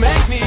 make me